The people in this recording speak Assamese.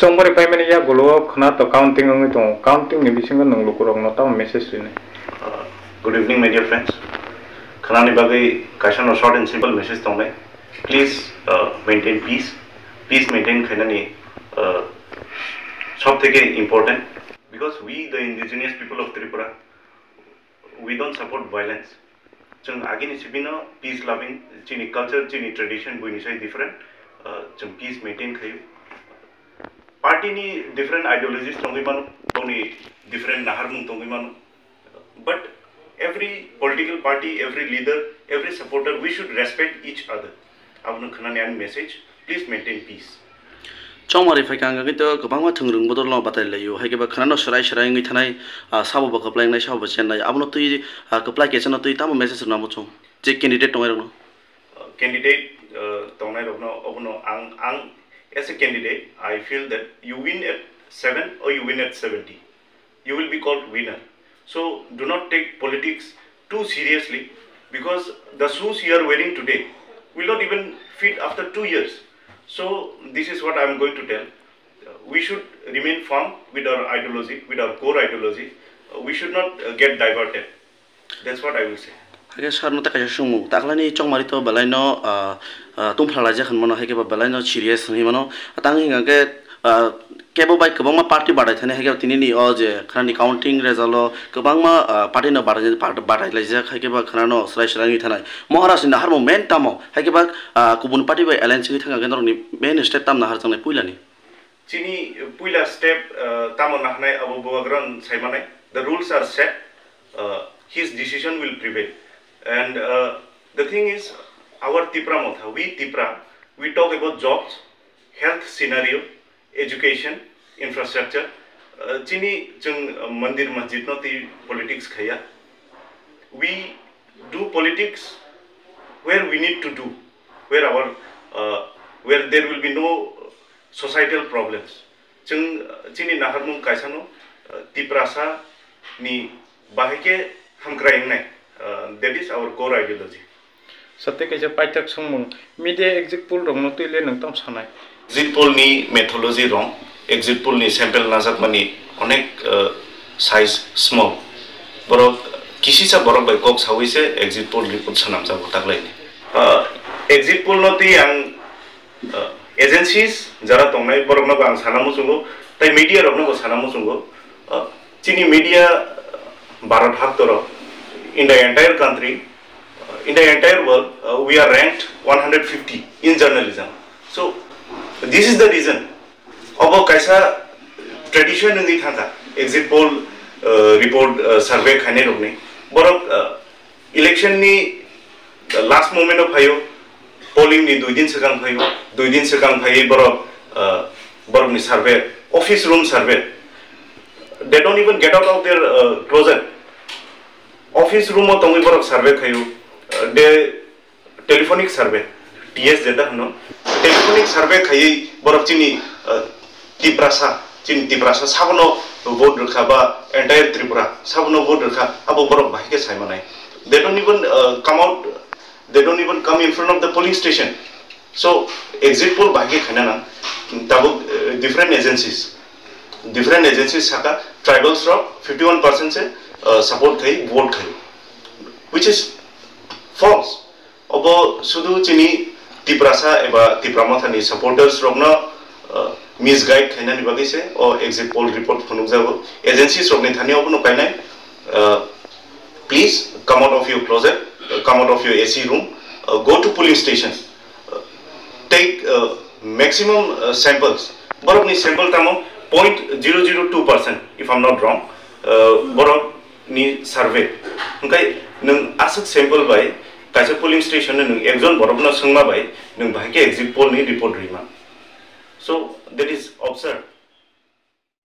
chongbari paimani ya golo khna to counting ngi to counting ni bisinga nang lukurong no ta message line Uh, good evening, my dear friends. Khanani bagai kashan or short and simple message tongai. Please uh, maintain peace. Please maintain khanani uh, সব থেকে important because we the indigenous people of Tripura we don't support violence. जों आगेनि सिबिनो peace loving जोंनि culture जोंनि tradition बयनिसाय different uh, जों peace maintain खायो પાર્ટીની ડિફરન્ટ આઈડિયોલોજીસ તોંગીમાનું તોની ડિફરન્ટ નાહરમું તોંગીમાનું but every political party, every leader, every supporter, we should respect each other. Abnu Khananyan message, please maintain peace. trong mà phải càng cái tơ các bạn mà thường đừng bắt đầu lo bắt tay lấy hay cái bạn khán nó srai srai người thân này sau bậc cặp lại này sau bậc sen này abnu tuy cặp lại cái sen nó tuy tám message nó một chung chỉ candidate trong này rồi candidate trong này rồi nó abnu ang ang as a candidate, I feel that you win at seven or you win at seventy, you will be called winner. So do not take politics too seriously because the shoes you are wearing today will not even fit after two years. So this is what I am going to tell. We should remain firm with our ideology, with our core ideology. We should not uh, get diverted. That's what I will say. হাইকে সার মতে কাজ সুমু তাকলানি চং মারি তো বেলাইন তুমফলা লাইজে খান মনো হাইকে বেলাইন সিরিয়াস হই মনো তাং বাই কবং মা পার্টি বাড়াই থানে হাইকে তিনি নি অ যে খানানি কাউন্টিং রেজাল কবং মা পার্টি ন বাড়াই যে বাড়াই লাইজে হাইকে বা খানানো সরাই সরাঙ্গি থানাই মহারাজ না হারমো মেন তাম হাইকে বা কুবুন পার্টি বাই অ্যালায়েন্স হই থাকা কেন্দ্র মেন স্টেপ তাম না হার চাই পুইলানি চিনি পুইলা স্টেপ তাম না হাই আবু বগ্রন সাইমানে the rules are set his decision will prevail And uh, the thing is, our Tipra Motha, we Tipra, we talk about jobs, health scenario, education, infrastructure. Uh, Chini chung mandir masjid no ti politics khaya. We do politics where we need to do, where our uh, where there will be no societal problems. जों जोंनि नाहारमुं कायसानो तिप्रासा नि बाहायके हामक्रायनाय that is our core ideology. sate kaisa paitak sungmung media exit poll rong no tuile nang tam sanai exit poll ni methodology wrong. exit poll ni sample najak mani অনেক সাইজ স্মল বরক কিসিসা বরক বাই কক সাউইসে exit poll report sanam jago taklayni exit poll noti ang agencies jara tongnai borok no ang sanamu sungo tai media rok no sanamu sungo chini media bharat bhag toro in the entire country uh, in the entire world uh, we are ranked 150 in journalism. So this is the reason. अब कैसा ट्रेडिशन नहीं था था? एग्जिट पोल रिपोर्ट सर्वे खाने रोकने। बरक इलेक्शन नि लास्ट मोमेंट फायो पोलिंग नि दुई दिन सिगां फायो दुई दिन सिगां फायो Borok Borok survey office room survey they don't even get out of their closet office ৰুমত তঙিবোৰক চাৰ্ভে খায়ো দে টেলিফোনিক চাৰ্ভে টি এছ দেউতা শুন টেলিফোনিক চাৰ্ভে খায়েই বৰফ চিনি টিপ্ৰাচা চিনি টিপ্ৰাচা চাবোন ভোট ৰখা বা এণ্টায়াৰ ত্ৰিপুৰা চাবোন ভোট ৰখা আৰু বৰফ বাহিকে চাই মানে they don't even come out they don't even come in front of the police station so' exit poll বাহিকে খাইনা না তাব ডিফাৰেণ্ট এজেঞ্চিজ ডিফাৰেণ্ট এজেঞ্চিজ থাকা ট্ৰাইবেলছৰ ফিফটি ওৱান পাৰ্চেণ্টছে uh, support खाई vote खाई which is false अब শুধু চিনি तिप्रासा एबा तिप्रामाथानि supporters रगनो मिसगाइड खायनानि बागैसे अ एग्जिट पोल रिपोर्ट फनुक जाबो एजेंसीज रगनि थानियाव बनो पाइनाय please come out of your closet come out of your AC room go to polling station take maximum samples बरफनि sample तामो point zero zero two percent if I'm not रंग नि सर्भे ओमफ्राय नों आसुक सेम्पल बाय कासे पोलिं स्टेशन नों एकजन बरफना सोंमा बाय नों बाहायके एक्जिट पोलनि रिपर्ट रिमा सो देट इज अबसार्ड